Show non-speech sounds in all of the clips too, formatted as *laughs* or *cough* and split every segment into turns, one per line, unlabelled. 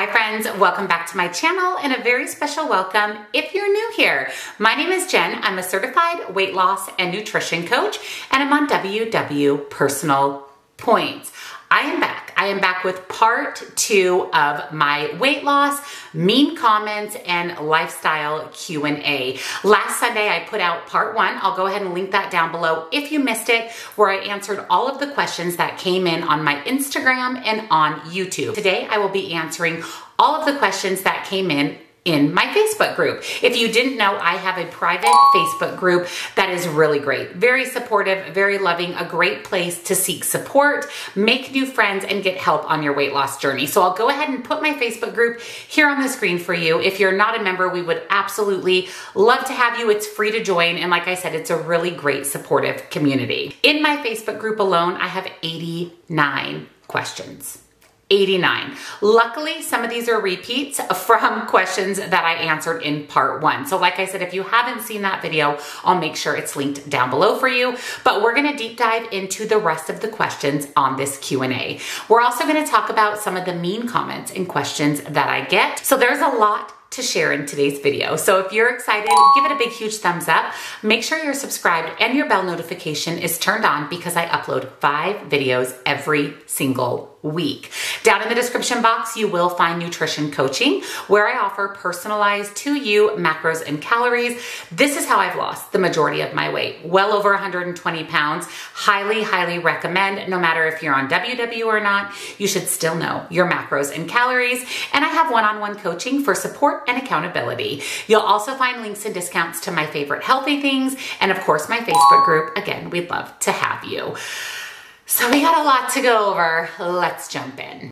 Hi friends, welcome back to my channel and a very special welcome if you're new here. My name is Jenn. I'm a certified weight loss and nutrition coach and I'm on WW Personal Points. I am back. I am back with part two of my weight loss, mean comments, and lifestyle Q&A. Last Sunday, I put out part one. I'll go ahead and link that down below if you missed it, where I answered all of the questions that came in on my Instagram and on YouTube. Today, I will be answering all of the questions that came in in my Facebook group. If you didn't know, I have a private Facebook group that is really great. Very supportive, very loving, a great place to seek support, make new friends, and get help on your weight loss journey. So I'll go ahead and put my Facebook group here on the screen for you. If you're not a member, we would absolutely love to have you. It's free to join. And like I said, it's a really great supportive community. In my Facebook group alone, I have 89 questions. 89. Luckily, some of these are repeats from *laughs* questions that I answered in part one. So like I said, if you haven't seen that video, I'll make sure it's linked down below for you. But we're gonna deep dive into the rest of the questions on this Q&A. We're also gonna talk about some of the mean comments and questions that I get. So there's a lot to share in today's video. So if you're excited, give it a big, huge thumbs up. Make sure you're subscribed and your bell notification is turned on because I upload five videos every single week. Down in the description box, you will find nutrition coaching where I offer personalized to you macros and calories. This is how I've lost the majority of my weight, well over 120 pounds. Highly, highly recommend, no matter if you're on WW or not, you should still know your macros and calories. And I have one-on-one -on -one coaching for support and accountability. You'll also find links and discounts to my favorite healthy things. And of course, my Facebook group. Again, we'd love to have you. So we got a lot to go over. Let's jump in.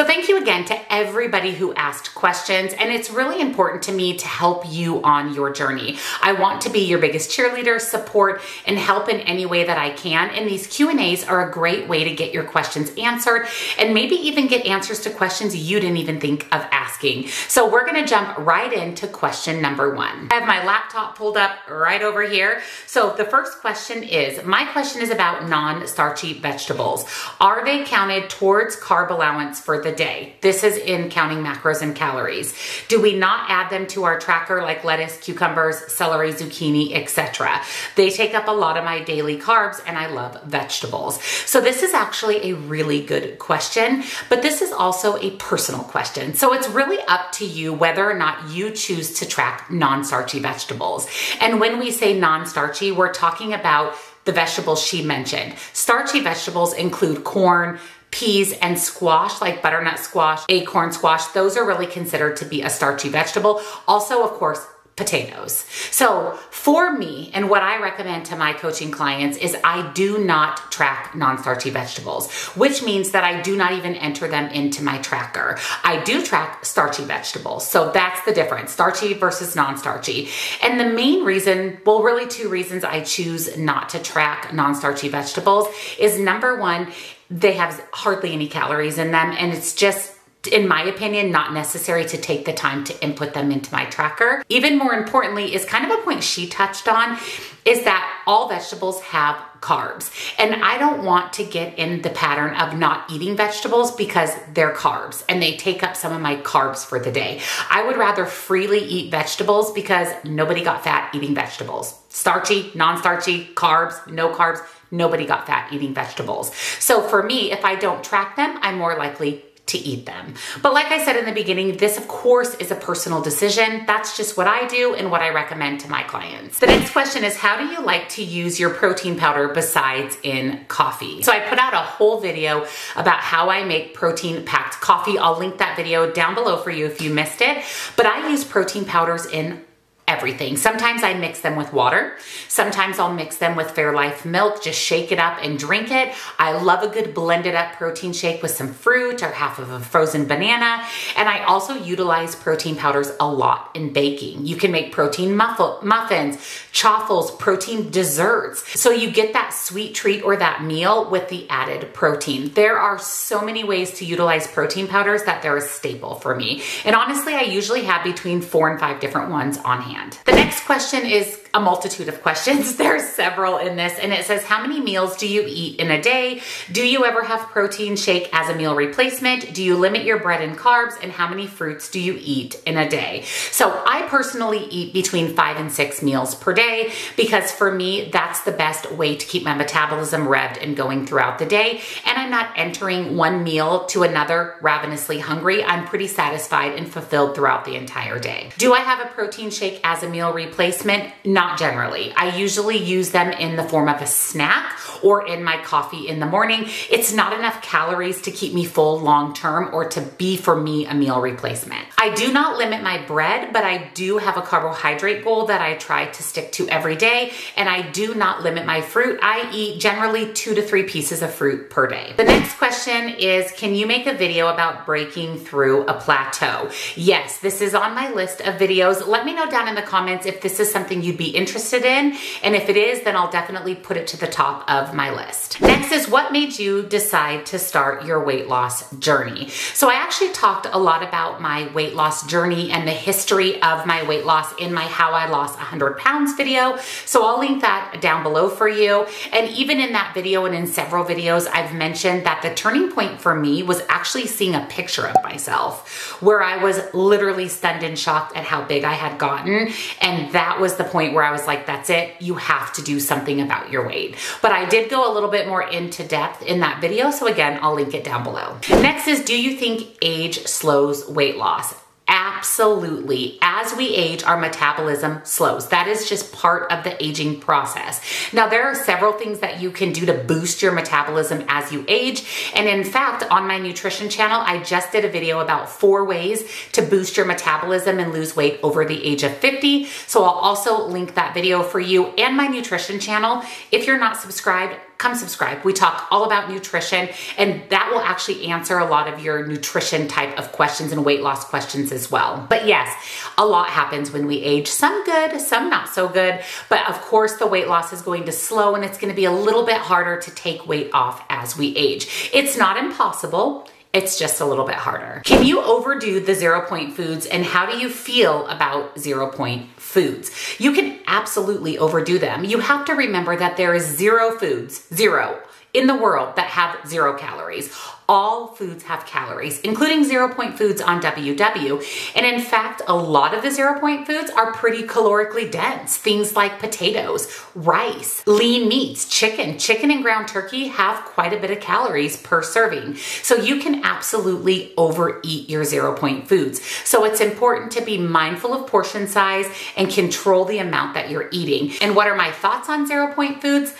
So thank you again to everybody who asked questions and it's really important to me to help you on your journey. I want to be your biggest cheerleader, support, and help in any way that I can. And these Q&As are a great way to get your questions answered and maybe even get answers to questions you didn't even think of asking. So we're gonna jump right into question number one. I have my laptop pulled up right over here. So the first question is, my question is about non-starchy vegetables. Are they counted towards carb allowance for the day. This is in counting macros and calories. Do we not add them to our tracker like lettuce, cucumbers, celery, zucchini, etc.? They take up a lot of my daily carbs and I love vegetables. So this is actually a really good question, but this is also a personal question. So it's really up to you whether or not you choose to track non-starchy vegetables. And when we say non-starchy, we're talking about the vegetables she mentioned. Starchy vegetables include corn, peas and squash, like butternut squash, acorn squash, those are really considered to be a starchy vegetable. Also, of course, potatoes. So for me, and what I recommend to my coaching clients is I do not track non-starchy vegetables, which means that I do not even enter them into my tracker. I do track starchy vegetables. So that's the difference, starchy versus non-starchy. And the main reason, well, really two reasons I choose not to track non-starchy vegetables is number one, they have hardly any calories in them and it's just in my opinion, not necessary to take the time to input them into my tracker. Even more importantly is kind of a point she touched on is that all vegetables have carbs. And I don't want to get in the pattern of not eating vegetables because they're carbs and they take up some of my carbs for the day. I would rather freely eat vegetables because nobody got fat eating vegetables. Starchy, non-starchy, carbs, no carbs, nobody got fat eating vegetables. So for me, if I don't track them, I'm more likely to eat them. But like I said in the beginning, this of course is a personal decision. That's just what I do and what I recommend to my clients. The next question is how do you like to use your protein powder besides in coffee? So I put out a whole video about how I make protein packed coffee. I'll link that video down below for you if you missed it. But I use protein powders in everything. Sometimes I mix them with water. Sometimes I'll mix them with Fairlife milk, just shake it up and drink it. I love a good blended up protein shake with some fruit or half of a frozen banana. And I also utilize protein powders a lot in baking. You can make protein muffins, chaffles, protein desserts. So you get that sweet treat or that meal with the added protein. There are so many ways to utilize protein powders that they're a staple for me. And honestly, I usually have between four and five different ones on hand. Beforehand. The next question is a multitude of questions. *laughs* There's several in this and it says, how many meals do you eat in a day? Do you ever have protein shake as a meal replacement? Do you limit your bread and carbs? And how many fruits do you eat in a day? So I personally eat between five and six meals per day because for me, that's the best way to keep my metabolism revved and going throughout the day. And I'm not entering one meal to another ravenously hungry. I'm pretty satisfied and fulfilled throughout the entire day. Do I have a protein shake as a meal replacement? Not generally. I usually use them in the form of a snack or in my coffee in the morning. It's not enough calories to keep me full long term or to be for me a meal replacement. I do not limit my bread, but I do have a carbohydrate goal that I try to stick to every day. And I do not limit my fruit. I eat generally two to three pieces of fruit per day. The next question is, can you make a video about breaking through a plateau? Yes, this is on my list of videos. Let me know down in the comments if this is something you'd be interested in. And if it is, then I'll definitely put it to the top of my list. Next is what made you decide to start your weight loss journey? So I actually talked a lot about my weight loss journey and the history of my weight loss in my How I Lost 100 Pounds video. So I'll link that down below for you. And even in that video and in several videos, I've mentioned that the turning point for me was actually seeing a picture of myself where I was literally stunned and shocked at how big I had gotten. And that was the point where I was like, that's it. You have to do something about your weight. But I did go a little bit more into depth in that video. So again, I'll link it down below. Next is, do you think age slows weight loss? Absolutely. As we age, our metabolism slows. That is just part of the aging process. Now, there are several things that you can do to boost your metabolism as you age. And in fact, on my nutrition channel, I just did a video about four ways to boost your metabolism and lose weight over the age of 50. So I'll also link that video for you and my nutrition channel. If you're not subscribed, come subscribe. We talk all about nutrition and that will actually answer a lot of your nutrition type of questions and weight loss questions as well. But yes, a lot happens when we age. Some good, some not so good. But of course, the weight loss is going to slow and it's going to be a little bit harder to take weight off as we age. It's not impossible. It's just a little bit harder. Can you overdo the zero point foods and how do you feel about zero point foods? You can absolutely overdo them. You have to remember that there is zero foods, zero, in the world that have zero calories all foods have calories, including zero point foods on WW. And in fact, a lot of the zero point foods are pretty calorically dense. Things like potatoes, rice, lean meats, chicken, chicken and ground turkey have quite a bit of calories per serving. So you can absolutely overeat your zero point foods. So it's important to be mindful of portion size and control the amount that you're eating. And what are my thoughts on zero point foods?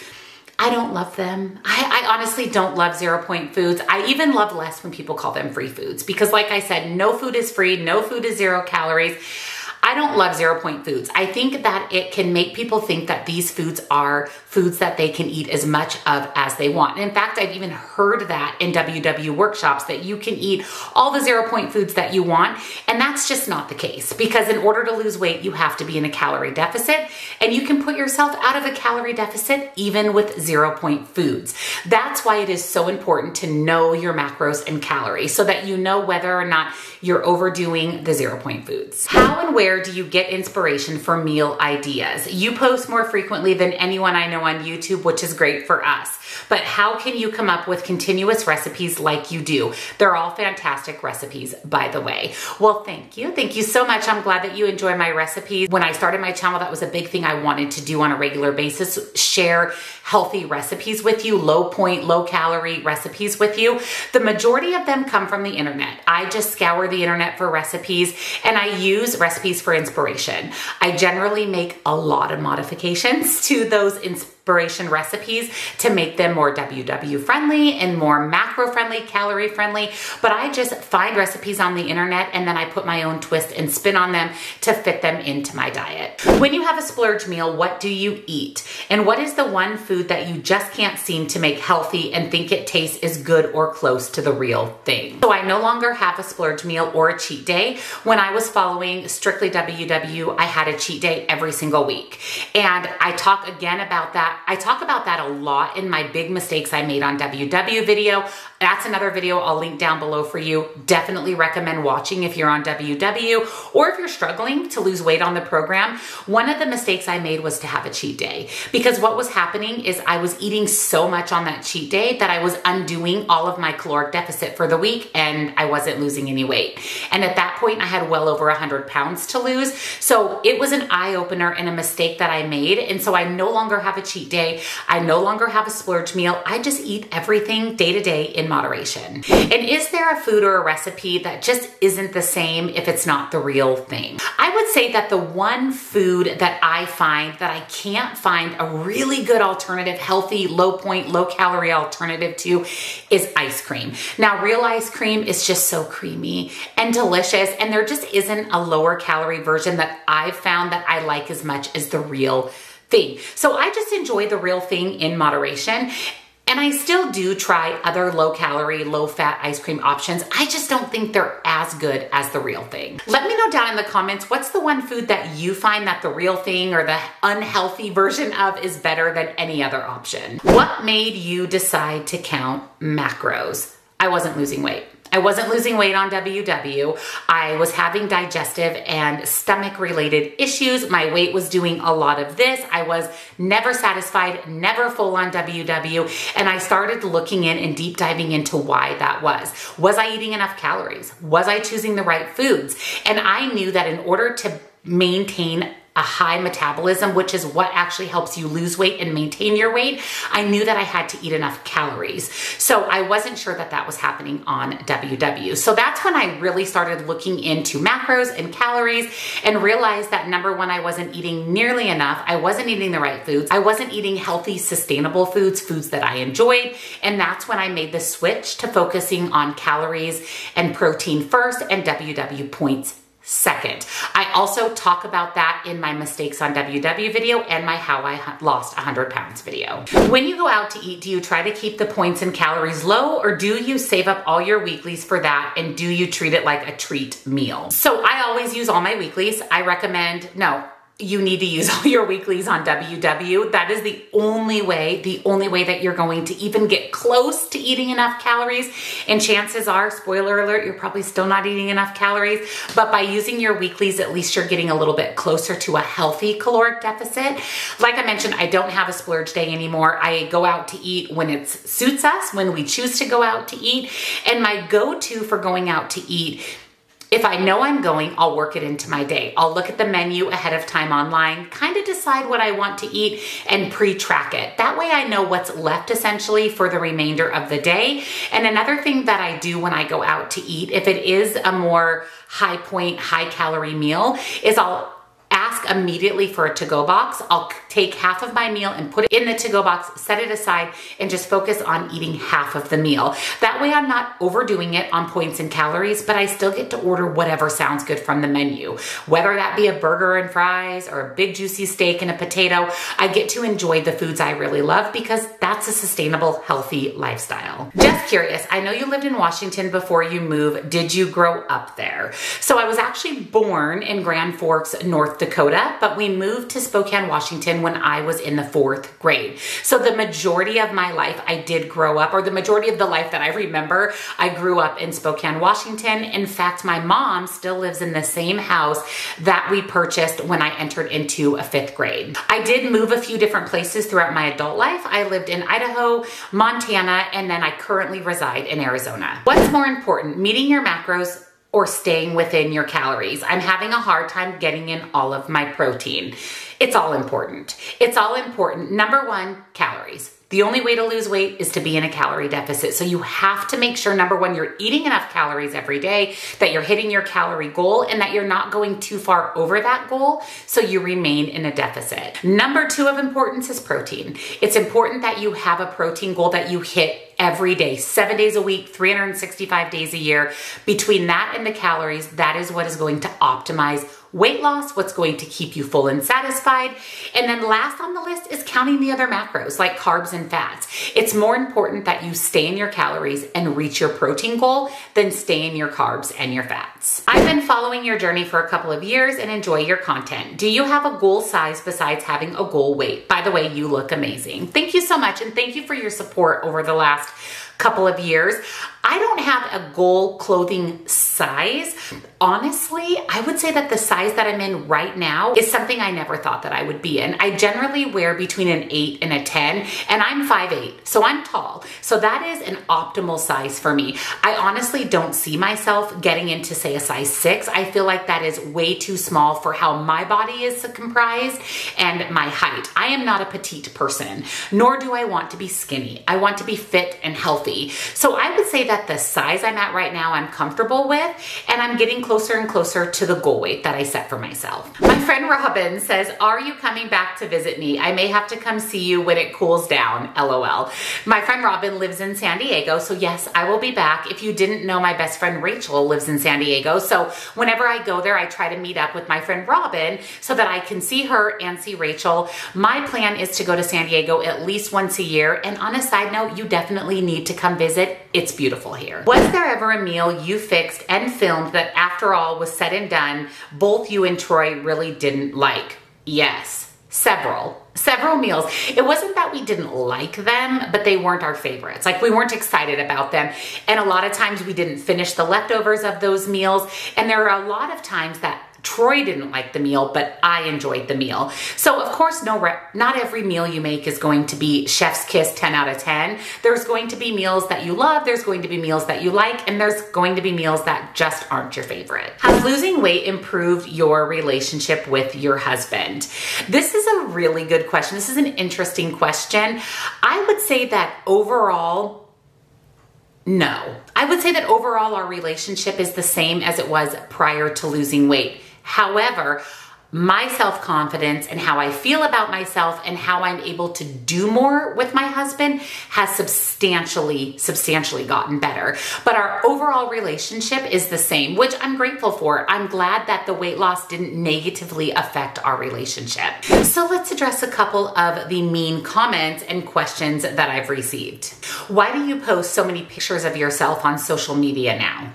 I don't love them. I, I, honestly don't love zero point foods. I even love less when people call them free foods because like I said, no food is free, no food is zero calories. I don't love zero point foods. I think that it can make people think that these foods are foods that they can eat as much of as they want. And in fact, I've even heard that in WW workshops that you can eat all the zero point foods that you want. And that's just not the case because in order to lose weight, you have to be in a calorie deficit and you can put yourself out of a calorie deficit even with zero point foods. That's why it is so important to know your macros and calories so that you know whether or not you're overdoing the zero point foods. How and where where do you get inspiration for meal ideas? You post more frequently than anyone I know on YouTube, which is great for us. But how can you come up with continuous recipes like you do? They're all fantastic recipes, by the way. Well, thank you. Thank you so much. I'm glad that you enjoy my recipes. When I started my channel, that was a big thing I wanted to do on a regular basis, share healthy recipes with you, low point, low calorie recipes with you. The majority of them come from the internet. I just scour the internet for recipes and I use recipes for inspiration. I generally make a lot of modifications to those inspirations inspiration recipes to make them more WW friendly and more macro friendly, calorie friendly. But I just find recipes on the internet and then I put my own twist and spin on them to fit them into my diet. When you have a splurge meal, what do you eat? And what is the one food that you just can't seem to make healthy and think it tastes as good or close to the real thing? So I no longer have a splurge meal or a cheat day. When I was following Strictly WW, I had a cheat day every single week. And I talk again about that that. I talk about that a lot in my big mistakes I made on WW video. That's another video I'll link down below for you. Definitely recommend watching if you're on WW or if you're struggling to lose weight on the program. One of the mistakes I made was to have a cheat day because what was happening is I was eating so much on that cheat day that I was undoing all of my caloric deficit for the week and I wasn't losing any weight. And at that point, I had well over 100 pounds to lose. So it was an eye opener and a mistake that I made. And so I no longer have a cheat day. I no longer have a splurge meal. I just eat everything day to day in moderation. And is there a food or a recipe that just isn't the same if it's not the real thing? I would say that the one food that I find that I can't find a really good alternative, healthy, low point, low calorie alternative to is ice cream. Now, real ice cream is just so creamy and delicious, and there just isn't a lower calorie version that I've found that I like as much as the real thing. So I just enjoy the real thing in moderation. And I still do try other low calorie, low fat ice cream options. I just don't think they're as good as the real thing. Let me know down in the comments, what's the one food that you find that the real thing or the unhealthy version of is better than any other option? What made you decide to count macros? I wasn't losing weight. I wasn't losing weight on WW. I was having digestive and stomach related issues. My weight was doing a lot of this. I was never satisfied, never full on WW. And I started looking in and deep diving into why that was. Was I eating enough calories? Was I choosing the right foods? And I knew that in order to maintain a high metabolism, which is what actually helps you lose weight and maintain your weight, I knew that I had to eat enough calories. So I wasn't sure that that was happening on WW. So that's when I really started looking into macros and calories and realized that number one, I wasn't eating nearly enough. I wasn't eating the right foods. I wasn't eating healthy, sustainable foods, foods that I enjoyed. And that's when I made the switch to focusing on calories and protein first and WW points second. I also talk about that in my mistakes on WW video and my how I lost 100 pounds video. When you go out to eat, do you try to keep the points and calories low or do you save up all your weeklies for that and do you treat it like a treat meal? So I always use all my weeklies. I recommend, no, you need to use *laughs* all your weeklies on WW. That is the only way, the only way that you're going to even get close to eating enough calories. And chances are, spoiler alert, you're probably still not eating enough calories. But by using your weeklies, at least you're getting a little bit closer to a healthy caloric deficit. Like I mentioned, I don't have a splurge day anymore. I go out to eat when it suits us, when we choose to go out to eat. And my go-to for going out to eat if I know I'm going, I'll work it into my day. I'll look at the menu ahead of time online, kind of decide what I want to eat and pre-track it. That way I know what's left essentially for the remainder of the day. And another thing that I do when I go out to eat, if it is a more high point, high calorie meal, is I'll ask immediately for a to-go box. I'll take half of my meal and put it in the to-go box, set it aside, and just focus on eating half of the meal. That way I'm not overdoing it on points and calories, but I still get to order whatever sounds good from the menu. Whether that be a burger and fries or a big juicy steak and a potato, I get to enjoy the foods I really love because that's a sustainable, healthy lifestyle. Just curious, I know you lived in Washington before you moved. Did you grow up there? So I was actually born in Grand Forks, North Dakota, but we moved to Spokane, Washington when I was in the fourth grade. So the majority of my life, I did grow up, or the majority of the life that I remember, I grew up in Spokane, Washington. In fact, my mom still lives in the same house that we purchased when I entered into a fifth grade. I did move a few different places throughout my adult life. I lived in Idaho, Montana, and then I currently reside in Arizona. What's more important, meeting your macros or staying within your calories. I'm having a hard time getting in all of my protein. It's all important. It's all important. Number one, calories. The only way to lose weight is to be in a calorie deficit. So you have to make sure, number one, you're eating enough calories every day, that you're hitting your calorie goal, and that you're not going too far over that goal so you remain in a deficit. Number two of importance is protein. It's important that you have a protein goal that you hit every day, seven days a week, 365 days a year. Between that and the calories, that is what is going to optimize weight loss, what's going to keep you full and satisfied. And then last on the list is counting the other macros like carbs and fats. It's more important that you stay in your calories and reach your protein goal than stay in your carbs and your fats. I've been following your journey for a couple of years and enjoy your content. Do you have a goal size besides having a goal weight? By the way, you look amazing. Thank you so much and thank you for your support over the last couple of years. I don't have a goal clothing size. Honestly, I would say that the size that I'm in right now is something I never thought that I would be in. I generally wear between an 8 and a 10, and I'm 5'8", so I'm tall. So that is an optimal size for me. I honestly don't see myself getting into, say, a size 6. I feel like that is way too small for how my body is comprised and my height. I am not a petite person, nor do I want to be skinny. I want to be fit and healthy. So I would say that the size I'm at right now, I'm comfortable with, and I'm getting closer and closer to the goal weight that I set for myself. My friend Robin says, are you coming back to visit me? I may have to come see you when it cools down, LOL. My friend Robin lives in San Diego, so yes, I will be back. If you didn't know, my best friend Rachel lives in San Diego, so whenever I go there, I try to meet up with my friend Robin so that I can see her and see Rachel. My plan is to go to San Diego at least once a year, and on a side note, you definitely need to come visit. It's beautiful here. Was there ever a meal you fixed and filmed that after all was said and done, both you and Troy really didn't like? Yes, several several meals. It wasn't that we didn't like them, but they weren't our favorites. Like we weren't excited about them. And a lot of times we didn't finish the leftovers of those meals. And there are a lot of times that Troy didn't like the meal, but I enjoyed the meal. So of course, no, not every meal you make is going to be chef's kiss 10 out of 10. There's going to be meals that you love, there's going to be meals that you like, and there's going to be meals that just aren't your favorite. Has losing weight improved your relationship with your husband? This is a really good question. This is an interesting question. I would say that overall, no. I would say that overall our relationship is the same as it was prior to losing weight. However, my self confidence and how I feel about myself and how I'm able to do more with my husband has substantially, substantially gotten better. But our overall relationship is the same, which I'm grateful for. I'm glad that the weight loss didn't negatively affect our relationship. So let's address a couple of the mean comments and questions that I've received. Why do you post so many pictures of yourself on social media now?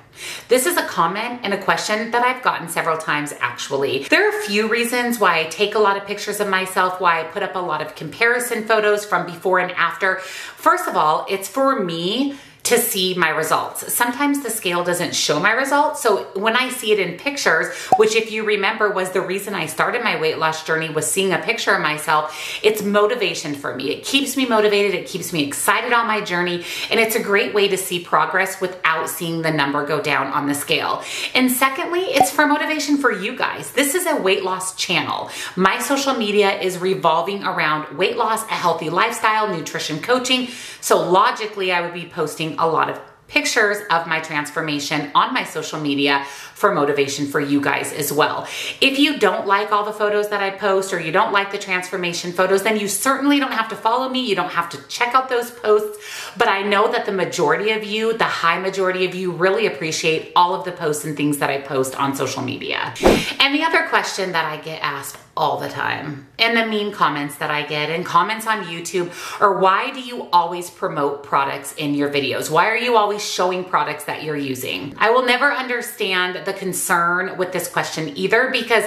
This is a comment and a question that I've gotten several times actually. There are a few reasons why I take a lot of pictures of myself, why I put up a lot of comparison photos from before and after. First of all, it's for me to see my results. Sometimes the scale doesn't show my results. So when I see it in pictures, which if you remember was the reason I started my weight loss journey was seeing a picture of myself, it's motivation for me. It keeps me motivated. It keeps me excited on my journey. And it's a great way to see progress without seeing the number go down on the scale. And secondly, it's for motivation for you guys. This is a weight loss channel. My social media is revolving around weight loss, a healthy lifestyle, nutrition coaching. So logically, I would be posting a lot of pictures of my transformation on my social media for motivation for you guys as well. If you don't like all the photos that I post or you don't like the transformation photos, then you certainly don't have to follow me. You don't have to check out those posts. But I know that the majority of you, the high majority of you, really appreciate all of the posts and things that I post on social media. And the other question that I get asked all the time. And the mean comments that I get and comments on YouTube or why do you always promote products in your videos? Why are you always showing products that you're using? I will never understand the concern with this question either because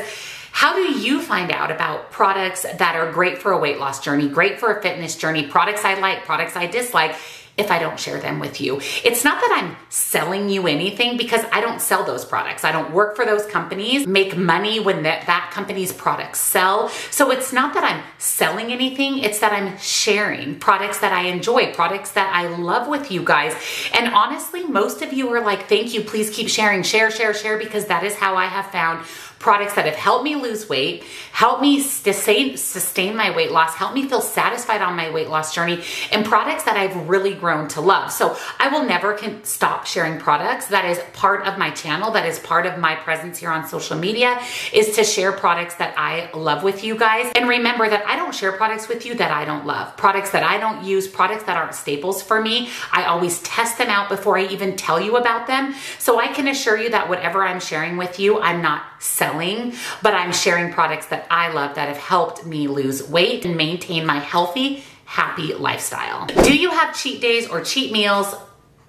how do you find out about products that are great for a weight loss journey, great for a fitness journey, products I like, products I dislike? If I don't share them with you. It's not that I'm selling you anything because I don't sell those products. I don't work for those companies, make money when that, that company's products sell. So it's not that I'm selling anything, it's that I'm sharing products that I enjoy, products that I love with you guys. And honestly, most of you are like, thank you, please keep sharing, share, share, share, because that is how I have found products that have helped me lose weight, helped me sustain, sustain my weight loss, helped me feel satisfied on my weight loss journey, and products that I've really grown to love. So I will never stop sharing products. That is part of my channel. That is part of my presence here on social media is to share products that I love with you guys. And remember that I don't share products with you that I don't love. Products that I don't use, products that aren't staples for me. I always test them out before I even tell you about them. So I can assure you that whatever I'm sharing with you, I'm not selling but I'm sharing products that I love that have helped me lose weight and maintain my healthy, happy lifestyle. Do you have cheat days or cheat meals?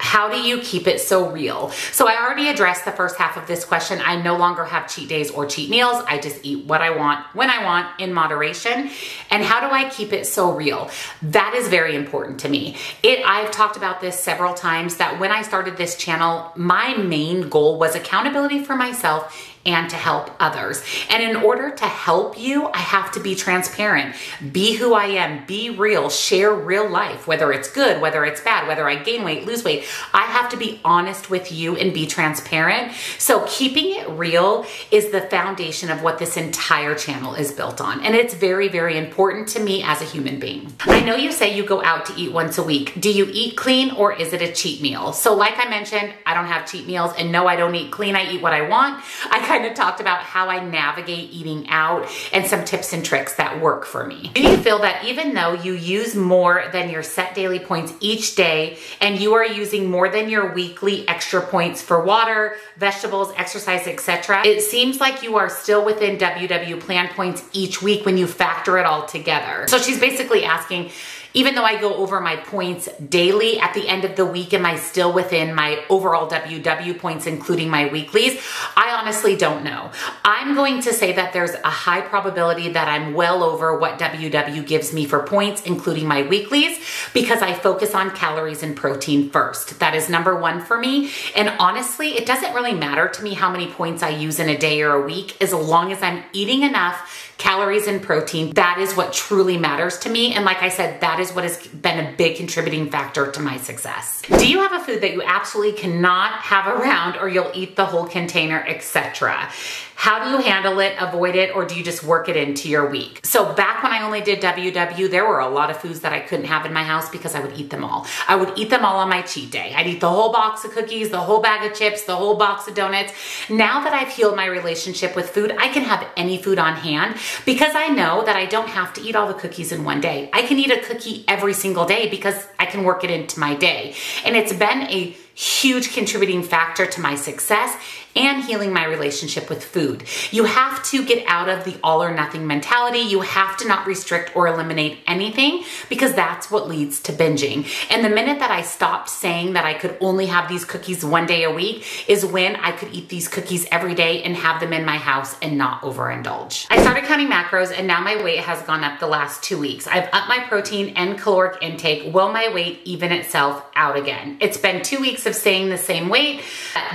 How do you keep it so real? So I already addressed the first half of this question. I no longer have cheat days or cheat meals. I just eat what I want, when I want, in moderation. And how do I keep it so real? That is very important to me. It I've talked about this several times that when I started this channel, my main goal was accountability for myself and to help others. And in order to help you, I have to be transparent, be who I am, be real, share real life, whether it's good, whether it's bad, whether I gain weight, lose weight. I have to be honest with you and be transparent. So keeping it real is the foundation of what this entire channel is built on. And it's very, very important to me as a human being. I know you say you go out to eat once a week. Do you eat clean or is it a cheat meal? So like I mentioned, I don't have cheat meals and no, I don't eat clean. I eat what I want. I kind of talked about how I navigate eating out and some tips and tricks that work for me. Do you feel that even though you use more than your set daily points each day and you are using more than your weekly extra points for water, vegetables, exercise, etc., it seems like you are still within WW plan points each week when you factor it all together. So she's basically asking, even though I go over my points daily at the end of the week, am I still within my overall WW points, including my weeklies? I honestly don't know. I'm going to say that there's a high probability that I'm well over what WW gives me for points, including my weeklies, because I focus on calories and protein first. That is number one for me. And honestly, it doesn't really matter to me how many points I use in a day or a week, as long as I'm eating enough calories and protein. That is what truly matters to me. And like I said, that is what has been a big contributing factor to my success. Do you have a food that you absolutely cannot have around or you'll eat the whole container, etc.? How do you handle it, avoid it, or do you just work it into your week? So back when I only did WW, there were a lot of foods that I couldn't have in my house because I would eat them all. I would eat them all on my cheat day. I'd eat the whole box of cookies, the whole bag of chips, the whole box of donuts. Now that I've healed my relationship with food, I can have any food on hand because I know that I don't have to eat all the cookies in one day. I can eat a cookie every single day because I can work it into my day. And it's been a huge contributing factor to my success and healing my relationship with food. You have to get out of the all or nothing mentality. You have to not restrict or eliminate anything because that's what leads to binging. And the minute that I stopped saying that I could only have these cookies one day a week is when I could eat these cookies every day and have them in my house and not overindulge. I started counting macros and now my weight has gone up the last two weeks. I've upped my protein and caloric intake. Will my weight even itself out again? It's been two weeks of staying the same weight,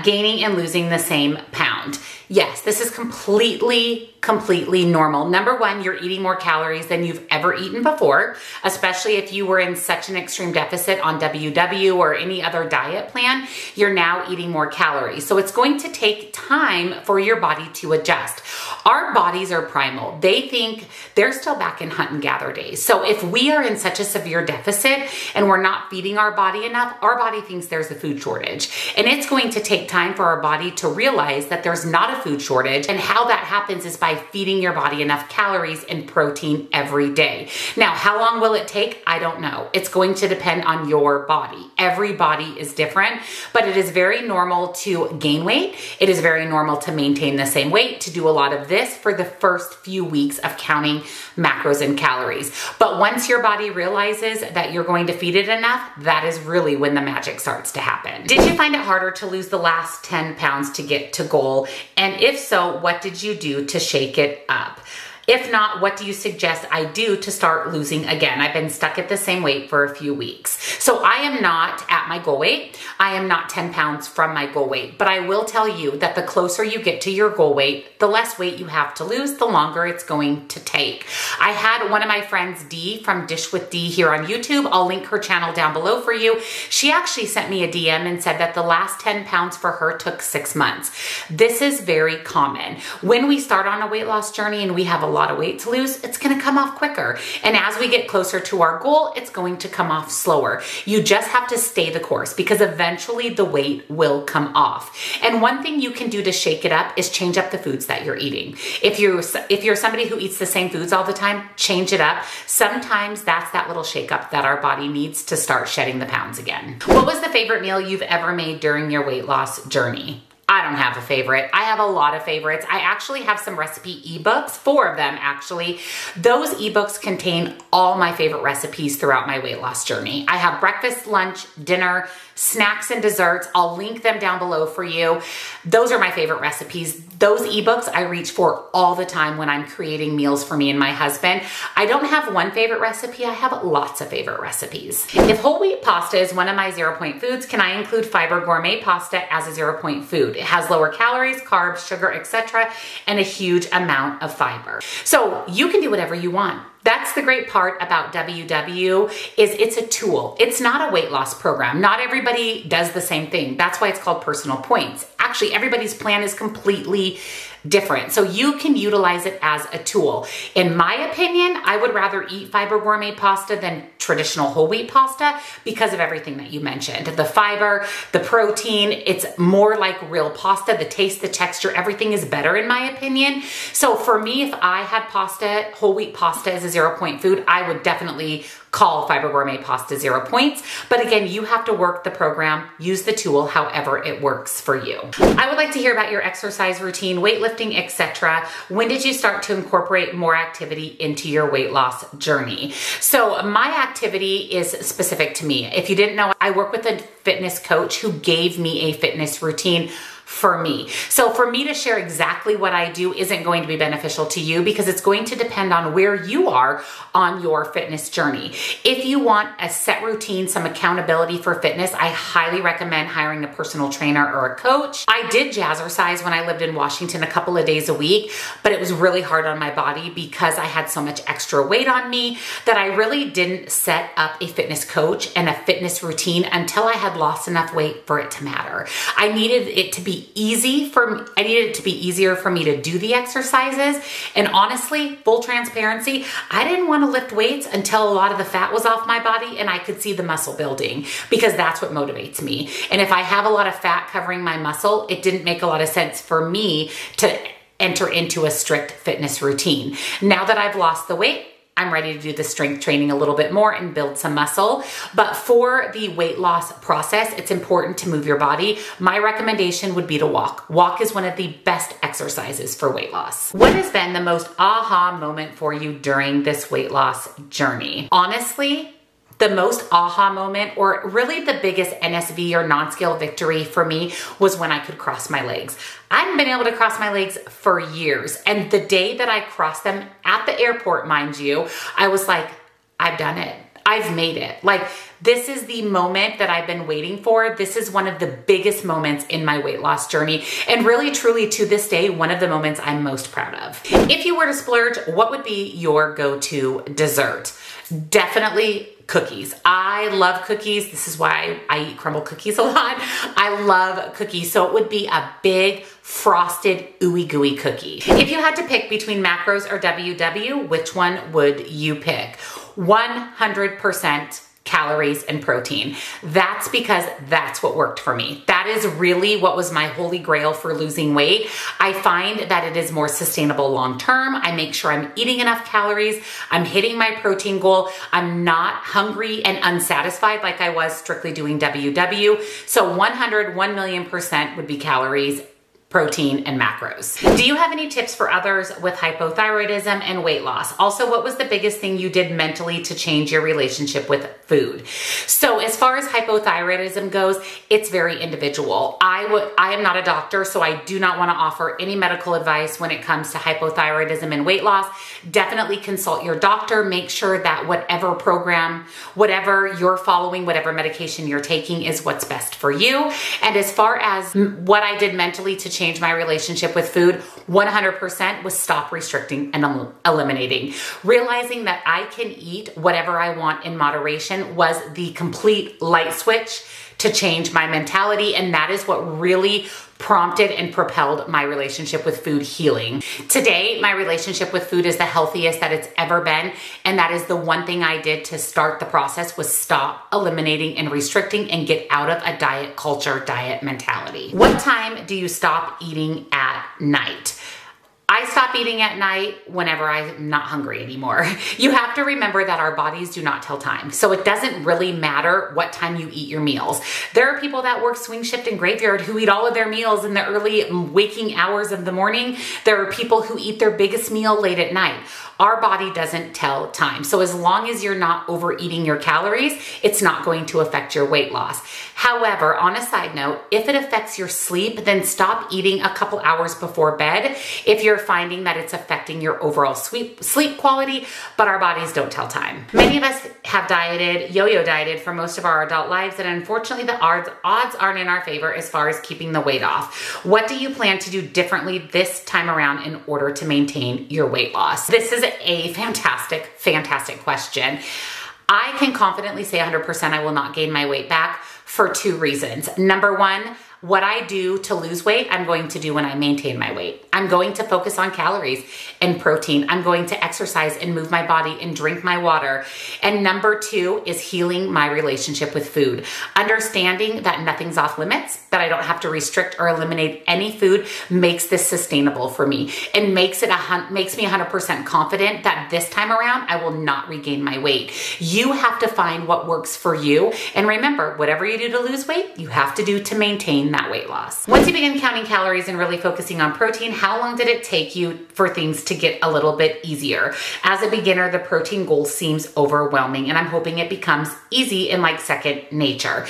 gaining and losing the same pound. Yes, this is completely completely normal. Number one, you're eating more calories than you've ever eaten before, especially if you were in such an extreme deficit on WW or any other diet plan, you're now eating more calories. So it's going to take time for your body to adjust. Our bodies are primal. They think they're still back in hunt and gather days. So if we are in such a severe deficit and we're not feeding our body enough, our body thinks there's a food shortage. And it's going to take time for our body to realize that there's not a food shortage. And how that happens is by by feeding your body enough calories and protein every day. Now, how long will it take? I don't know. It's going to depend on your body. Every body is different, but it is very normal to gain weight. It is very normal to maintain the same weight, to do a lot of this for the first few weeks of counting macros and calories. But once your body realizes that you're going to feed it enough, that is really when the magic starts to happen. Did you find it harder to lose the last 10 pounds to get to goal? And if so, what did you do to shake shake it up. If not, what do you suggest I do to start losing again? I've been stuck at the same weight for a few weeks. So I am not at my goal weight. I am not 10 pounds from my goal weight, but I will tell you that the closer you get to your goal weight, the less weight you have to lose, the longer it's going to take. I had one of my friends, Dee from Dish with Dee here on YouTube. I'll link her channel down below for you. She actually sent me a DM and said that the last 10 pounds for her took six months. This is very common. When we start on a weight loss journey and we have a lot of weight to lose, it's gonna come off quicker. And as we get closer to our goal, it's going to come off slower. You just have to stay the course because eventually the weight will come off. And one thing you can do to shake it up is change up the foods that you're eating. If you're, if you're somebody who eats the same foods all the time, change it up. Sometimes that's that little shake up that our body needs to start shedding the pounds again. What was the favorite meal you've ever made during your weight loss journey? I don't have a favorite. I have a lot of favorites. I actually have some recipe ebooks, four of them actually. Those ebooks contain all my favorite recipes throughout my weight loss journey. I have breakfast, lunch, dinner, snacks and desserts. I'll link them down below for you. Those are my favorite recipes. Those ebooks I reach for all the time when I'm creating meals for me and my husband. I don't have one favorite recipe. I have lots of favorite recipes. If whole wheat pasta is one of my zero point foods, can I include fiber gourmet pasta as a zero point food? It has lower calories, carbs, sugar, etc., and a huge amount of fiber. So you can do whatever you want. That's the great part about WW is it's a tool. It's not a weight loss program. Not everybody does the same thing. That's why it's called personal points. Actually, everybody's plan is completely different. So you can utilize it as a tool. In my opinion, I would rather eat fiber gourmet pasta than traditional whole wheat pasta because of everything that you mentioned. The fiber, the protein, it's more like real pasta. The taste, the texture, everything is better in my opinion. So for me, if I had pasta, whole wheat pasta as a zero point food, I would definitely call Fiber Gourmet Pasta zero points. But again, you have to work the program, use the tool however it works for you. I would like to hear about your exercise routine, weightlifting, etc. When did you start to incorporate more activity into your weight loss journey? So my activity is specific to me. If you didn't know, I work with a fitness coach who gave me a fitness routine for me. So for me to share exactly what I do isn't going to be beneficial to you because it's going to depend on where you are on your fitness journey. If you want a set routine, some accountability for fitness, I highly recommend hiring a personal trainer or a coach. I did jazzercise when I lived in Washington a couple of days a week, but it was really hard on my body because I had so much extra weight on me that I really didn't set up a fitness coach and a fitness routine until I had lost enough weight for it to matter. I needed it to be easy for me. I needed it to be easier for me to do the exercises. And honestly, full transparency, I didn't want to lift weights until a lot of the fat was off my body and I could see the muscle building because that's what motivates me. And if I have a lot of fat covering my muscle, it didn't make a lot of sense for me to enter into a strict fitness routine. Now that I've lost the weight, I'm ready to do the strength training a little bit more and build some muscle. But for the weight loss process, it's important to move your body. My recommendation would be to walk. Walk is one of the best exercises for weight loss. What has been the most aha moment for you during this weight loss journey? Honestly, the most aha moment or really the biggest NSV or non-scale victory for me was when I could cross my legs. I hadn't been able to cross my legs for years. And the day that I crossed them at the airport, mind you, I was like, I've done it. I've made it. Like, this is the moment that I've been waiting for. This is one of the biggest moments in my weight loss journey. And really, truly, to this day, one of the moments I'm most proud of. If you were to splurge, what would be your go to dessert? Definitely cookies. I love cookies. This is why I eat Crumbl cookies *laughs* a lot. I love cookies. So it would be a big frosted ooey gooey cookie. If you had to pick between macros or WW, which one would you pick? 100% calories, and protein. That's because that's what worked for me. That is really what was my holy grail for losing weight. I find that it is more sustainable long term. I make sure I'm eating enough calories. I'm hitting my protein goal. I'm not hungry and unsatisfied like I was strictly doing WW. So 100, 1 million percent would be calories protein, and macros. Do you have any tips for others with hypothyroidism and weight loss? Also, what was the biggest thing you did mentally to change your relationship with food? So as far as hypothyroidism goes, it's very individual. I would I am not a doctor, so I do not want to offer any medical advice when it comes to hypothyroidism and weight loss. Definitely consult your doctor. Make sure that whatever program, whatever you're following, whatever medication you're taking is what's best for you. And as far as what I did mentally to change change my relationship with food 100% was stop restricting and el eliminating. Realizing that I can eat whatever I want in moderation was the complete light switch to change my mentality. And that is what really prompted and propelled my relationship with food healing. Today, my relationship with food is the healthiest that it's ever been. And that is the one thing I did to start the process was stop eliminating and restricting and get out of a diet culture, diet mentality. What time do you stop eating at night? I stop eating at night whenever I'm not hungry anymore. *laughs* You have to remember that our bodies do not tell time. So it doesn't really matter what time you eat your meals. There are people that work swing shift and graveyard who eat all of their meals in the early waking hours of the morning. There are people who eat their biggest meal late at night. Our body doesn't tell time. So as long as you're not overeating your calories, it's not going to affect your weight loss. However, on a side note, if it affects your sleep, then stop eating a couple hours before bed if you're finding that it's affecting your overall sleep, sleep quality, but our bodies don't tell time. Many of us have dieted, yo-yo dieted for most of our adult lives, and unfortunately the odds, odds aren't in our favor as far as keeping the weight off. What do you plan to do differently this time around in order to maintain your weight loss? This is a fantastic, fantastic question. I can confidently say 100% I will not gain my weight back for two reasons. Number one, what I do to lose weight, I'm going to do when I maintain my weight. I'm going to focus on calories and protein. I'm going to exercise and move my body and drink my water. And number two is healing my relationship with food. Understanding that nothing's off limits, that I don't have to restrict or eliminate any food makes this sustainable for me and makes it a makes me 100% confident that this time around I will not regain my weight. You have to find what works for you. And remember, whatever you do to lose weight, you have to do to maintain that weight loss. Once you begin counting calories and really focusing on protein, how long did it take you for things to get a little bit easier? As a beginner, the protein goal seems overwhelming and I'm hoping it becomes easy in like second nature.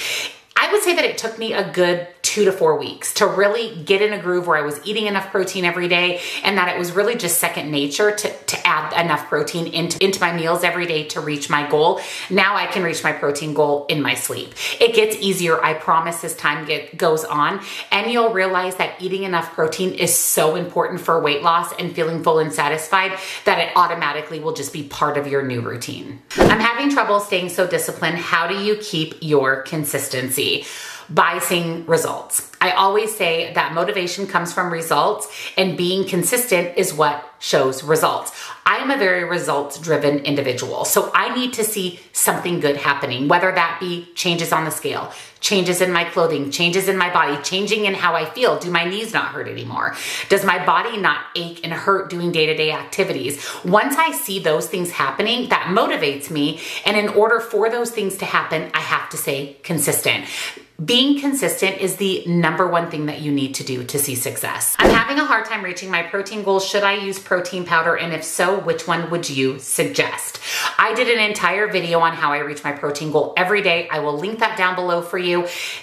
I would say that it took me a good two to four weeks to really get in a groove where I was eating enough protein every day and that it was really just second nature to, to add enough protein into, into my meals every day to reach my goal. Now I can reach my protein goal in my sleep. It gets easier, I promise, as time get, goes on. And you'll realize that eating enough protein is so important for weight loss and feeling full and satisfied that it automatically will just be part of your new routine. I'm having trouble staying so disciplined. How do you keep your consistency? By seeing results. I always say that motivation comes from results and being consistent is what shows results. I am a very results driven individual. So I need to see something good happening, whether that be changes on the scale, changes in my clothing, changes in my body, changing in how I feel. Do my knees not hurt anymore? Does my body not ache and hurt doing day to day activities? Once I see those things happening, that motivates me. And in order for those things to happen, I have to stay consistent. Being consistent is the number one thing that you need to do to see success. I'm having a hard time reaching my protein goals. Should I use protein powder? And if so, which one would you suggest? I did an entire video on how I reach my protein goal every day. I will link that down below for you.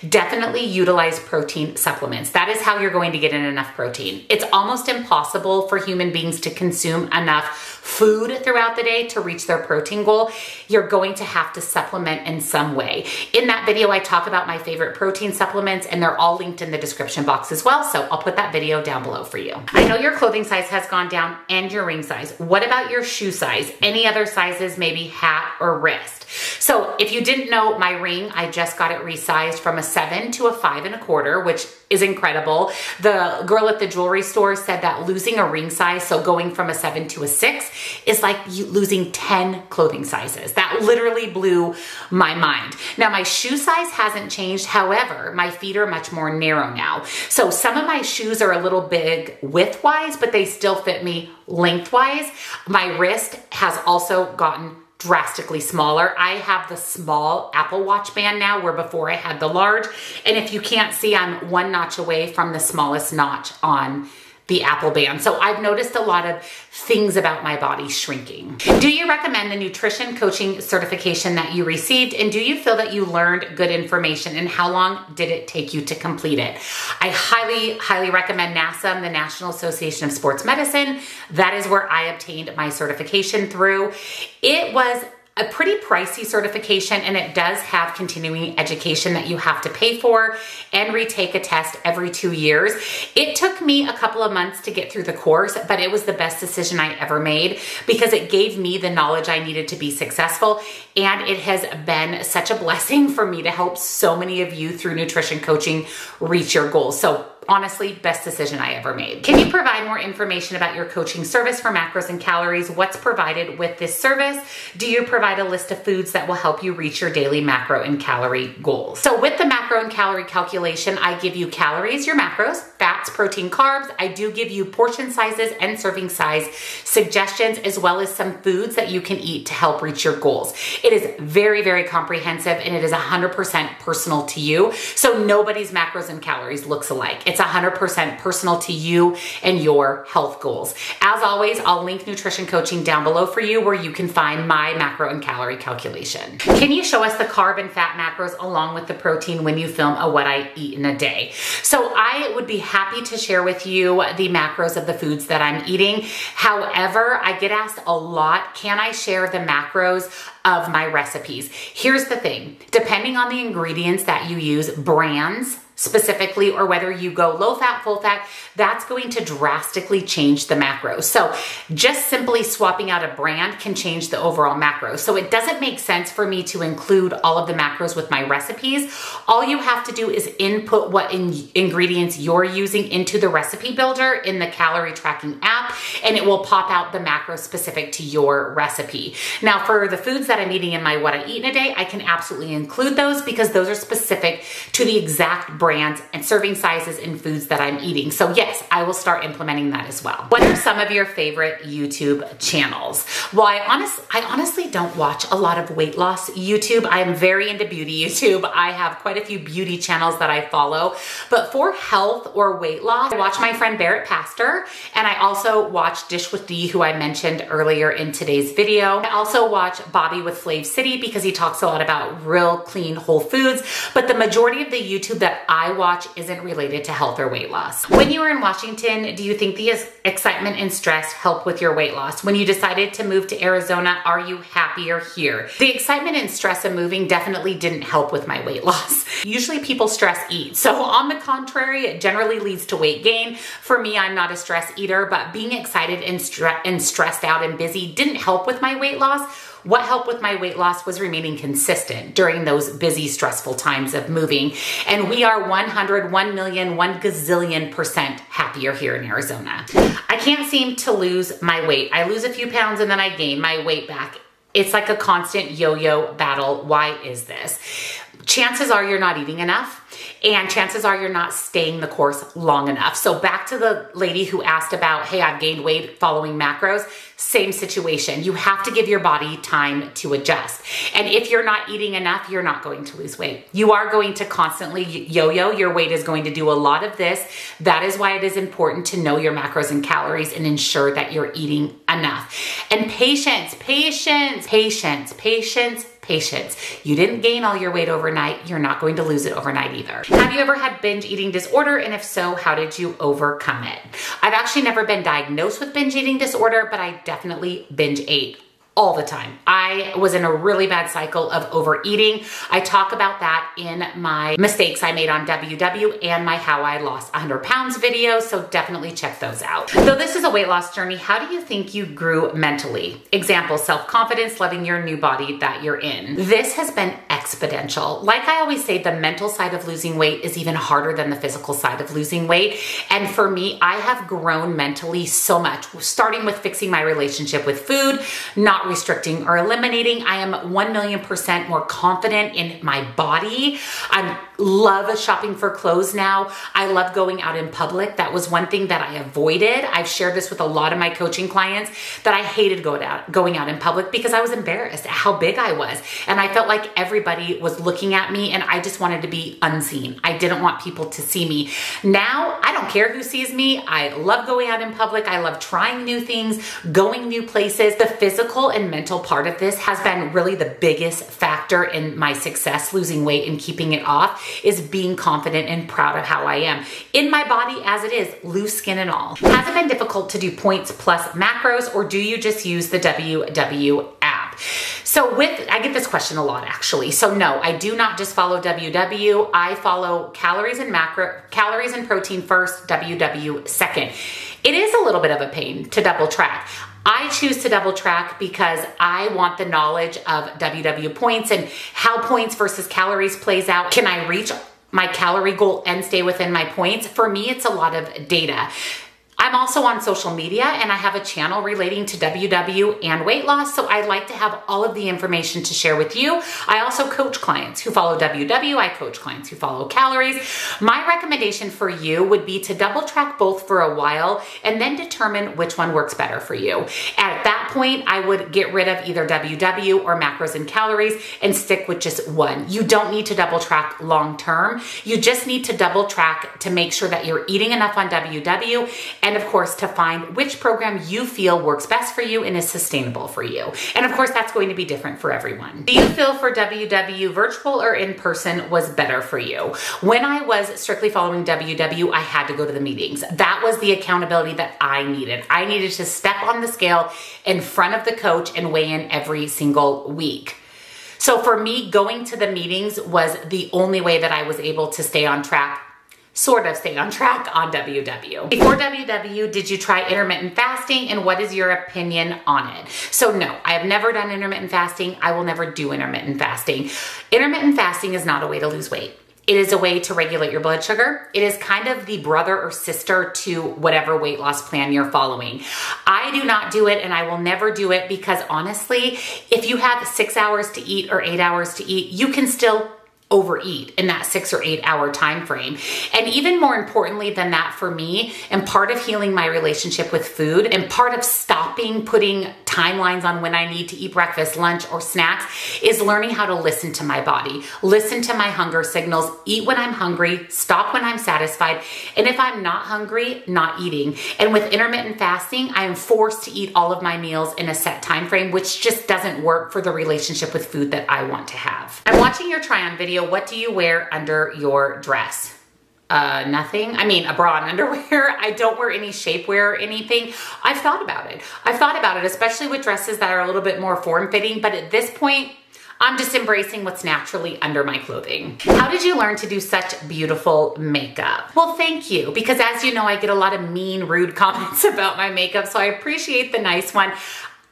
Definitely utilize protein supplements. That is how you're going to get in enough protein. It's almost impossible for human beings to consume enough food throughout the day to reach their protein goal. You're going to have to supplement in some way. In that video, I talk about my favorite favorite protein supplements and they're all linked in the description box as well. So I'll put that video down below for you. I know your clothing size has gone down and your ring size. What about your shoe size? Any other sizes, maybe hat or wrist? So if you didn't know my ring, I just got it resized from a seven to a five and a quarter, which is incredible. The girl at the jewelry store said that losing a ring size, so going from a seven to a six, is like losing 10 clothing sizes. That literally blew my mind. Now my shoe size hasn't changed. However, my feet are much more narrow now. So some of my shoes are a little big width-wise, but they still fit me lengthwise. My wrist has also gotten drastically smaller. I have the small Apple Watch band now where before I had the large. And if you can't see, I'm one notch away from the smallest notch on the Apple Band. So I've noticed a lot of things about my body shrinking. Do you recommend the nutrition coaching certification that you received? And do you feel that you learned good information? And how long did it take you to complete it? I highly, highly recommend NASM, the National Association of Sports Medicine. That is where I obtained my certification through. It was a pretty pricey certification and it does have continuing education that you have to pay for and retake a test every two years. It took me a couple of months to get through the course, but it was the best decision I ever made because it gave me the knowledge I needed to be successful. And it has been such a blessing *laughs* for me to help so many of you through nutrition coaching reach your goals. So honestly, best decision I ever made. Can you provide more information about your coaching service for macros and calories? What's provided with this service? Do you provide a list of foods that will help you reach your daily macro and calorie goals? So with the macro and calorie calculation, I give you calories, your macros, fats, protein, carbs. I do give you portion sizes and serving size suggestions, as well as some foods that you can eat to help reach your goals. It is very, very comprehensive and it is 100% personal to you. So nobody's macros and calories looks alike. It's 100% personal to you and your health goals. As always, I'll link nutrition coaching down below for you where you can find my macro and calorie calculation. Can you show us the carb and fat macros along with the protein when you film a what I eat in a day? So I would be happy to share with you the macros of the foods that I'm eating. However, I get asked a lot, can I share the macros of my recipes? Here's the thing, depending on the ingredients that you use, brands, specifically or whether you go low fat, full fat, that's going to drastically change the macros. So just simply swapping out a brand can change the overall macros. So it doesn't make sense for me to include all of the macros with my recipes. All you have to do is input what in ingredients you're using into the recipe builder in the calorie tracking app, and it will pop out the macros specific to your recipe. Now for the foods that I'm eating in my What I Eat in a Day, I can absolutely include those because those are specific to the exact brand brands and serving sizes in foods that I'm eating. So yes, I will start implementing that as well. What are some of your favorite YouTube channels? Well, I, honest, I honestly don't watch a lot of weight loss YouTube. I am very into beauty YouTube. I have quite a few beauty channels that I follow, but for health or weight loss, I watch my friend Barrett Pastor, and I also watch Dish with Dee, who I mentioned earlier in today's video. I also watch Bobby with Flav City because he talks a lot about real clean whole foods, but the majority of the YouTube that I I watch isn't related to health or weight loss. When you were in Washington, do you think the excitement and stress help with your weight loss? When you decided to move to Arizona, are you happier here? The excitement and stress of moving definitely didn't help with my weight loss. *laughs* Usually people stress eat. So on the contrary, it generally leads to weight gain. For me, I'm not a stress eater, but being excited and, stre and stressed out and busy didn't help with my weight loss what helped with my weight loss was remaining consistent during those busy, stressful times of moving. And we are 100, 1 million, 1 gazillion percent happier here in Arizona. I can't seem to lose my weight. I lose a few pounds and then I gain my weight back. It's like a constant yo-yo battle. Why is this? Chances are you're not eating enough and chances are you're not staying the course long enough. So back to the lady who asked about, hey, I've gained weight following macros, same situation. You have to give your body time to adjust. And if you're not eating enough, you're not going to lose weight. You are going to constantly yo-yo. Your weight is going to do a lot of this. That is why it is important to know your macros and calories and ensure that you're eating enough. And patience, patience, patience, patience, patience. You didn't gain all your weight overnight. You're not going to lose it overnight either. Have you ever had binge eating disorder? And if so, how did you overcome it? I've actually never been diagnosed with binge eating disorder, but I definitely binge ate all the time. I was in a really bad cycle of overeating. I talk about that in my mistakes I made on WW and my how I lost 100 pounds video, so definitely check those out. So this is a weight loss journey, how do you think you grew mentally? Example, self-confidence, loving your new body that you're in. This has been exponential. Like I always say, the mental side of losing weight is even harder than the physical side of losing weight. And for me, I have grown mentally so much, starting with fixing my relationship with food, not restricting or eliminating. I am 1 million percent more confident in my body. I love shopping for clothes now. I love going out in public. That was one thing that I avoided. I've shared this with a lot of my coaching clients that I hated going out, going out in public because I was embarrassed at how big I was. And I felt like everybody everybody was looking at me and I just wanted to be unseen. I didn't want people to see me. Now, I don't care who sees me. I love going out in public. I love trying new things, going new places. The physical and mental part of this has been really the biggest factor in my success losing weight and keeping it off is being confident and proud of how I am in my body as it is, loose skin and all. Has it been difficult to do points plus macros or do you just use the WW app? So with, I get this question a lot actually. So no, I do not just follow WW. I follow calories and macro, calories and protein first, WW second. It is a little bit of a pain to double track. I choose to double track because I want the knowledge of WW points and how points versus calories plays out. Can I reach my calorie goal and stay within my points? For me, it's a lot of data. I'm also on social media and I have a channel relating to WW and weight loss. So I'd like to have all of the information to share with you. I also coach clients who follow WW. I coach clients who follow calories. My recommendation for you would be to double track both for a while and then determine which one works better for you. At that point, I would get rid of either WW or macros and calories and stick with just one. You don't need to double track long term. You just need to double track to make sure that you're eating enough on WW and of course to find which program you feel works best for you and is sustainable for you. And of course that's going to be different for everyone. Do you feel for WW virtual or in person was better for you? When I was strictly following WW, I had to go to the meetings. That was the accountability that I needed. I needed to step on the scale in front of the coach and weigh in every single week. So for me, going to the meetings was the only way that I was able to stay on track sort of stay on track on WW. Before WW, did you try intermittent fasting and what is your opinion on it? So no, I have never done intermittent fasting. I will never do intermittent fasting. Intermittent fasting is not a way to lose weight. It is a way to regulate your blood sugar. It is kind of the brother or sister to whatever weight loss plan you're following. I do not do it and I will never do it because honestly, if you have six hours to eat or eight hours to eat, you can still overeat in that six or eight hour time frame. And even more importantly than that for me, and part of healing my relationship with food and part of stopping putting timelines on when I need to eat breakfast, lunch, or snacks is learning how to listen to my body, listen to my hunger signals, eat when I'm hungry, stop when I'm satisfied. And if I'm not hungry, not eating. And with intermittent fasting, I am forced to eat all of my meals in a set time frame, which just doesn't work for the relationship with food that I want to have. I'm watching your try on video what do you wear under your dress? Uh, nothing. I mean, a bra and *laughs* underwear. I don't wear any shapewear or anything. I've thought about it. I've thought about it, especially with dresses that are a little bit more form-fitting. But at this point, I'm just embracing what's naturally under my clothing. How did you learn to do such beautiful makeup? Well, thank you, because as you know, I get a lot of mean, rude *laughs* comments about my makeup, so I appreciate the nice one.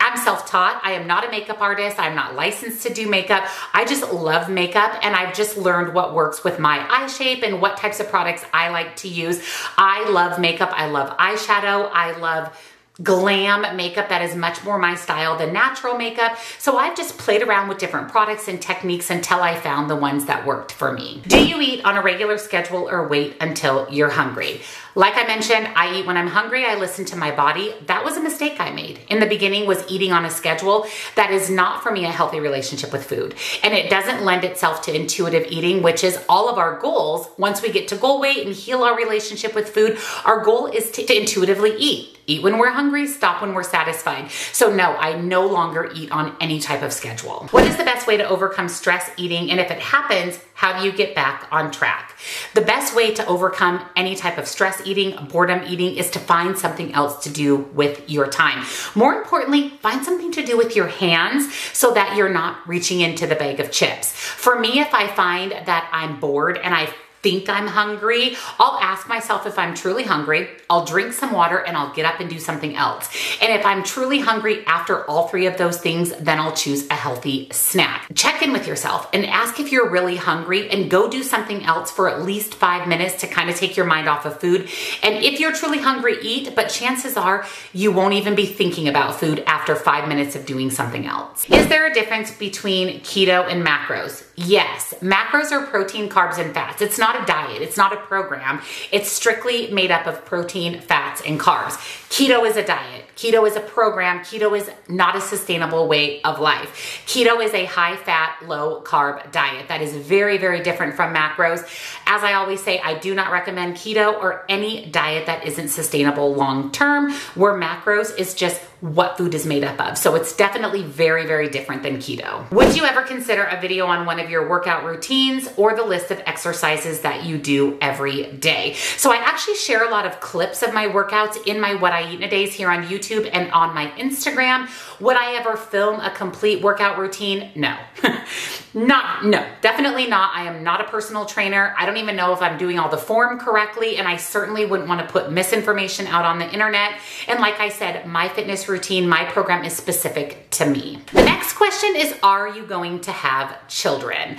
I'm self-taught. I am not a makeup artist. I'm not licensed to do makeup. I just love makeup and I've just learned what works with my eye shape and what types of products I like to use. I love makeup. I love eyeshadow. I love glam makeup that is much more my style than natural makeup. So I've just played around with different products and techniques until I found the ones that worked for me. Do you eat on a regular schedule or wait until you're hungry? Like I mentioned, I eat when I'm hungry. I listen to my body. That was a mistake I made. In the beginning was eating on a schedule. That is not for me a healthy relationship with food. And it doesn't lend itself to intuitive eating, which is all of our goals. Once we get to goal weight and heal our relationship with food, our goal is to, to intuitively eat. Eat when we're hungry, stop when we're satisfied. So no, I no longer eat on any type of schedule. What is the best way to overcome stress eating? And if it happens, how do you get back on track? The best way to overcome any type of stress eating, boredom eating, is to find something else to do with your time. More importantly, find something to do with your hands so that you're not reaching into the bag of chips. For me, if I find that I'm bored and I think I'm hungry, I'll ask myself if I'm truly hungry, I'll drink some water and I'll get up and do something else. And if I'm truly hungry after all three of those things, then I'll choose a healthy snack. Check in with yourself and ask if you're really hungry and go do something else for at least five minutes to kind of take your mind off of food. And if you're truly hungry, eat, but chances are you won't even be thinking about food after five minutes of doing something else. Is there a difference between keto and macros? Yes, macros are protein, carbs, and fats. It's not not a diet. It's not a program. It's strictly made up of protein, fats, and carbs. Keto is a diet. Keto is a program. Keto is not a sustainable way of life. Keto is a high fat, low carb diet that is very, very different from macros. As I always say, I do not recommend keto or any diet that isn't sustainable long term, where macros is just what food is made up of. So it's definitely very, very different than keto. Would you ever consider a video on one of your workout routines or the list of exercises that you do every day? So I actually share a lot of clips of my workouts in my What I Eat in a Days here on YouTube and on my Instagram. Would I ever film a complete workout routine? No. *laughs* not, no, definitely not. I am not a personal trainer. I don't even know if I'm doing all the form correctly, and I certainly wouldn't want to put misinformation out on the internet. And like I said, my fitness routine, my program is specific to me. The next question is, are you going to have children?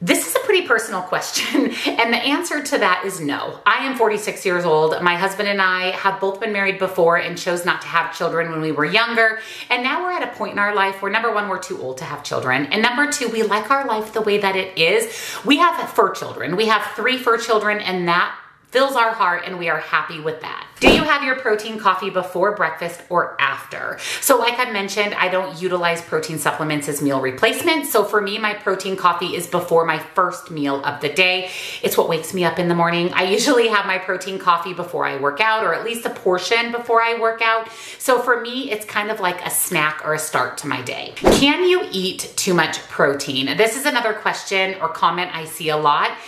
This is a pretty personal question, *laughs* and the answer to that is no. I am 46 years old. My husband and I have both been married before and chose not to have children when we were younger. And now we're at a point in our life where number one, we're too old to have children. And number two, we like our life the way that it is. We have fur children. We have three fur children, and that fills our heart and we are happy with that. Do you have your protein coffee before breakfast or after? So like I mentioned, I don't utilize protein supplements as meal replacement. So for me, my protein coffee is before my first meal of the day. It's what wakes me up in the morning. I usually have my protein coffee before I work out or at least a portion before I work out. So for me, it's kind of like a snack or a start to my day. Can you eat too much protein? This is another question or comment I see a lot.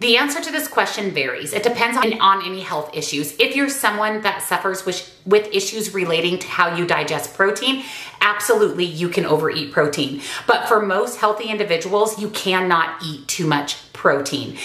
The answer to this question varies. It depends on, on any health issues. If you're someone that suffers with, with issues relating to how you digest protein, absolutely you can overeat protein. But for most healthy individuals, you cannot eat too much protein.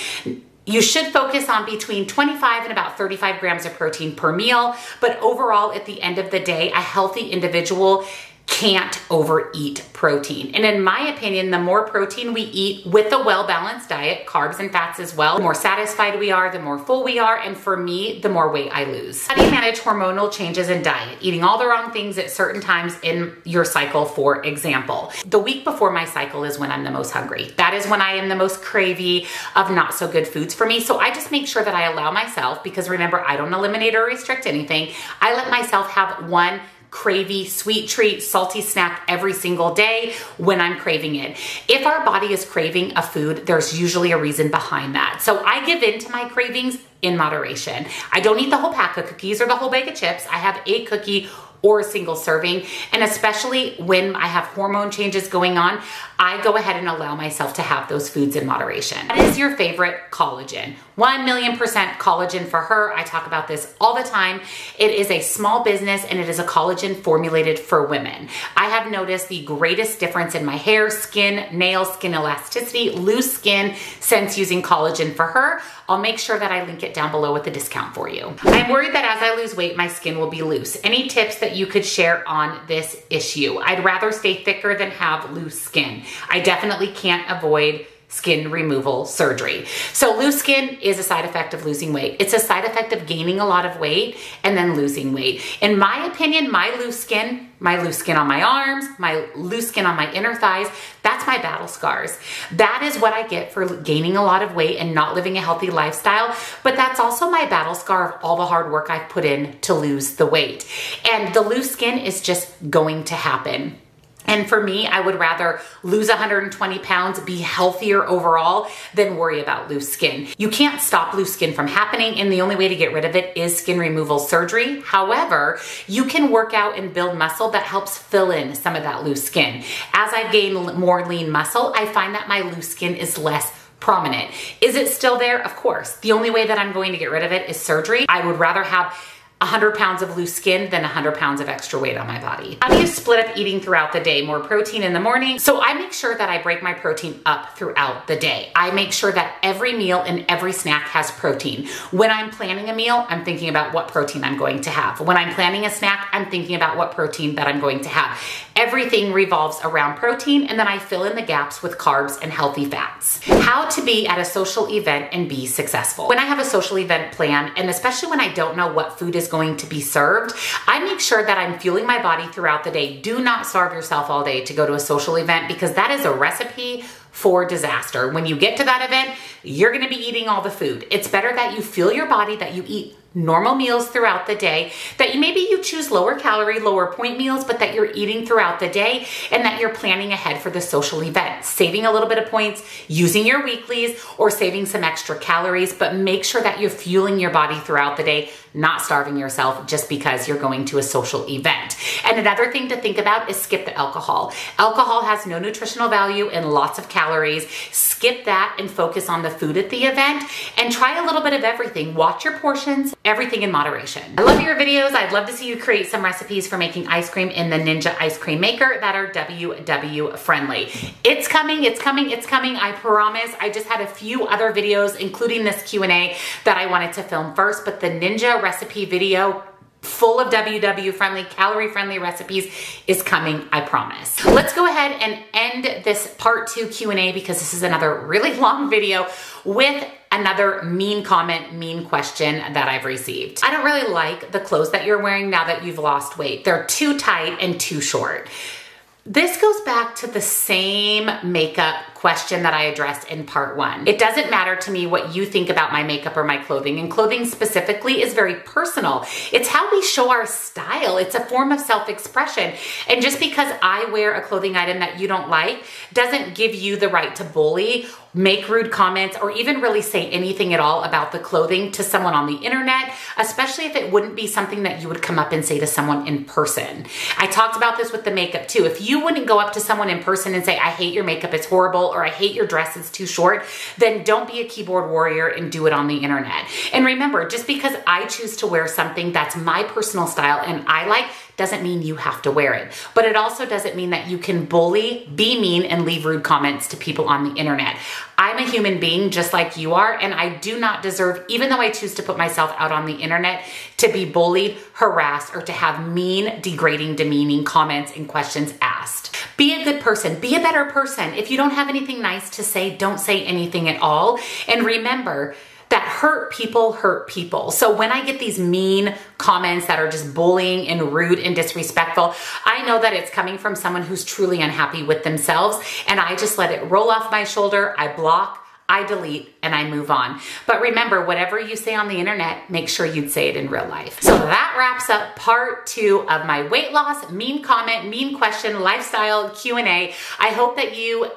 You should focus on between 25 and about 35 grams of protein per meal, but overall at the end of the day, a healthy individual can't overeat protein. And in my opinion, the more protein we eat with a well-balanced diet, carbs and fats as well, the more satisfied we are, the more full we are, and for me, the more weight I lose. How do you manage hormonal changes in diet? Eating all the wrong things at certain times in your cycle, for example. The week before my cycle is when I'm the most hungry. That is when I am the most cravey of not so good foods for me. So I just make sure that I allow myself, because remember, I don't eliminate or restrict anything. I let myself have one cravey sweet treat, salty snack every single day when I'm craving it. If our body is craving a food, there's usually a reason behind that. So I give in to my cravings in moderation. I don't eat the whole pack of cookies or the whole bag of chips. I have a cookie or a single serving. And especially when I have hormone changes going on, I go ahead and allow myself to have those foods in moderation. What is your favorite collagen? 1 million percent collagen for her. I talk about this all the time. It is a small business and it is a collagen formulated for women. I have noticed the greatest difference in my hair, skin, nails, skin elasticity, loose skin since using collagen for her. I'll make sure that I link it down below with a discount for you. I'm worried that as I lose weight, my skin will be loose. Any tips that you could share on this issue? I'd rather stay thicker than have loose skin. I definitely can't avoid skin removal surgery. So loose skin is a side effect of losing weight. It's a side effect of gaining a lot of weight and then losing weight. In my opinion, my loose skin, my loose skin on my arms, my loose skin on my inner thighs, that's my battle scars. That is what I get for gaining a lot of weight and not living a healthy lifestyle, but that's also my battle scar of all the hard work I've put in to lose the weight. And the loose skin is just going to happen. And for me, I would rather lose 120 pounds, be healthier overall, than worry about loose skin. You can't stop loose skin from happening, and the only way to get rid of it is skin removal surgery. However, you can work out and build muscle that helps fill in some of that loose skin. As I've gained more lean muscle, I find that my loose skin is less prominent. Is it still there? Of course. The only way that I'm going to get rid of it is surgery. I would rather have 100 pounds of loose skin than 100 pounds of extra weight on my body. How do you split up eating throughout the day? More protein in the morning. So I make sure that I break my protein up throughout the day. I make sure that every meal and every snack has protein. When I'm planning a meal, I'm thinking about what protein I'm going to have. When I'm planning a snack, I'm thinking about what protein that I'm going to have. Everything revolves around protein and then I fill in the gaps with carbs and healthy fats. How to be at a social event and be successful. When I have a social event plan, and especially when I don't know what food is going to be served, I make sure that I'm fueling my body throughout the day. Do not starve yourself all day to go to a social event because that is a recipe for disaster. When you get to that event, you're gonna be eating all the food. It's better that you fuel your body, that you eat normal meals throughout the day, that you maybe you choose lower calorie, lower point meals, but that you're eating throughout the day and that you're planning ahead for the social event, saving a little bit of points, using your weeklies or saving some extra calories, but make sure that you're fueling your body throughout the day, not starving yourself just because you're going to a social event. And another thing to think about is skip the alcohol. Alcohol has no nutritional value and lots of calories. Skip that and focus on the food at the event and try a little bit of everything. Watch your portions everything in moderation. I love your videos. I'd love to see you create some recipes for making ice cream in the Ninja Ice Cream Maker that are WW friendly. It's coming, it's coming, it's coming, I promise. I just had a few other videos, including this Q&A that I wanted to film first, but the Ninja recipe video full of WW friendly, calorie friendly recipes is coming, I promise. Let's go ahead and end this part two Q&A because this is another really long video with another mean comment, mean question that I've received. I don't really like the clothes that you're wearing now that you've lost weight. They're too tight and too short. This goes back to the same makeup question that I addressed in part one. It doesn't matter to me what you think about my makeup or my clothing, and clothing specifically is very personal. It's how we show our style. It's a form of self-expression. And just because I wear a clothing item that you don't like doesn't give you the right to bully make rude comments, or even really say anything at all about the clothing to someone on the internet, especially if it wouldn't be something that you would come up and say to someone in person. I talked about this with the makeup too. If you wouldn't go up to someone in person and say, I hate your makeup, it's horrible, or I hate your dress, it's too short, then don't be a keyboard warrior and do it on the internet. And remember, just because I choose to wear something that's my personal style and I like, doesn't mean you have to wear it. But it also doesn't mean that you can bully, be mean, and leave rude comments to people on the internet. I'm a human being just like you are, and I do not deserve, even though I choose to put myself out on the internet, to be bullied, harassed, or to have mean, degrading, demeaning comments and questions asked. Be a good person, be a better person. If you don't have anything nice to say, don't say anything at all. And remember, that hurt people hurt people. So when I get these mean comments that are just bullying and rude and disrespectful, I know that it's coming from someone who's truly unhappy with themselves and I just let it roll off my shoulder. I block, I delete, and I move on. But remember, whatever you say on the internet, make sure you'd say it in real life. So that wraps up part two of my weight loss, mean comment, mean question, lifestyle Q&A. I hope that you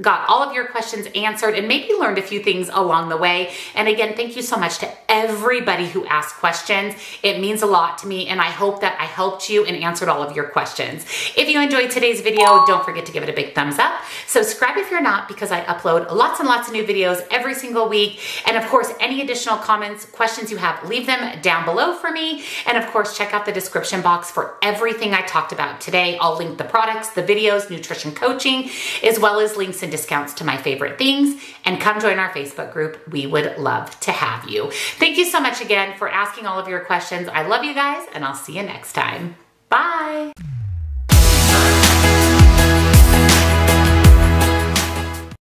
got all of your questions answered and maybe learned a few things along the way. And again, thank you so much to everybody who asked questions. It means a lot to me and I hope that I helped you and answered all of your questions. If you enjoyed today's video, don't forget to give it a big thumbs up. Subscribe if you're not because I upload lots and lots of new videos every single week. And of course, any additional comments, questions you have, leave them down below for me. And of course, check out the description box for everything I talked about today. I'll link the products, the videos, nutrition coaching, as well as links and discounts to my favorite things and come join our Facebook group. We would love to have you. Thank you so much again for asking all of your questions. I love you guys and I'll see you next time. Bye.